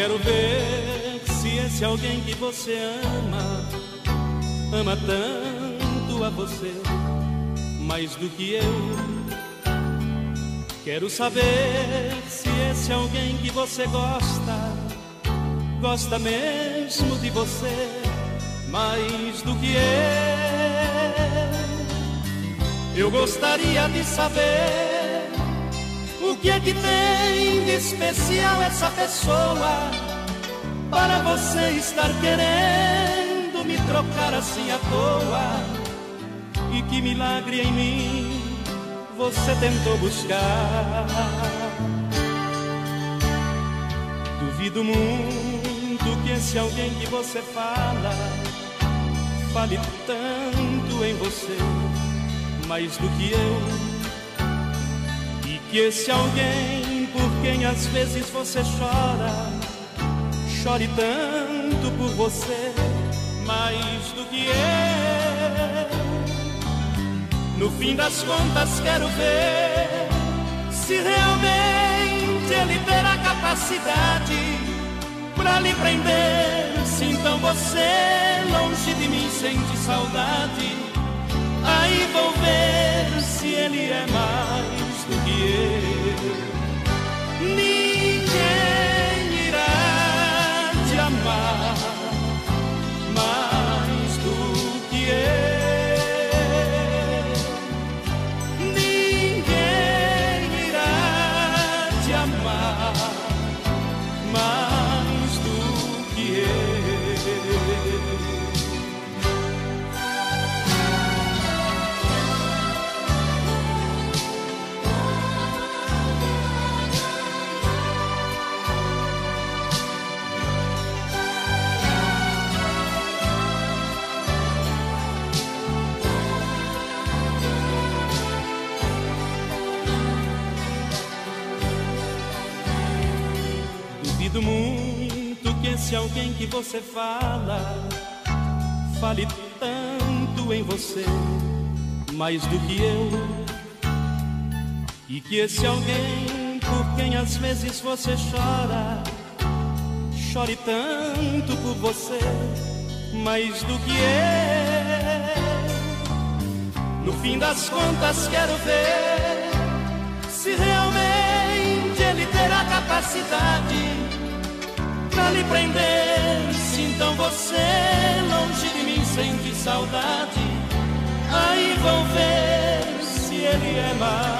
quero ver se esse alguém que você ama ama tanto a você mais do que eu. Quero saber se esse alguém que você gosta gosta mesmo de você mais do que eu. Eu gostaria de saber o que é que tem de especial essa pessoa para você estar querendo me trocar assim à toa. E que milagre em mim você tentou buscar. Duvido muito que esse alguém que você fala fale tanto em você, mais do que eu. Que esse alguém por quem às vezes você chora, chore tanto por você, mais do que eu. No fim das contas, quero ver se realmente ele terá capacidade pra lhe prender. Se então você longe de mim sente saudade, aí vou ver se ele é mais do Duvido muito que esse alguém que você fala fale tanto em você, mais do que eu. E que esse alguém por quem às vezes você chora, chore tanto por você, mais do que eu. No fim das contas, quero ver se realmente ele terá capacidade pra lhe prender. Se então você longe de mim sente saudade, aí vou ver se ele é mais.